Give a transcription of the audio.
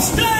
Stay!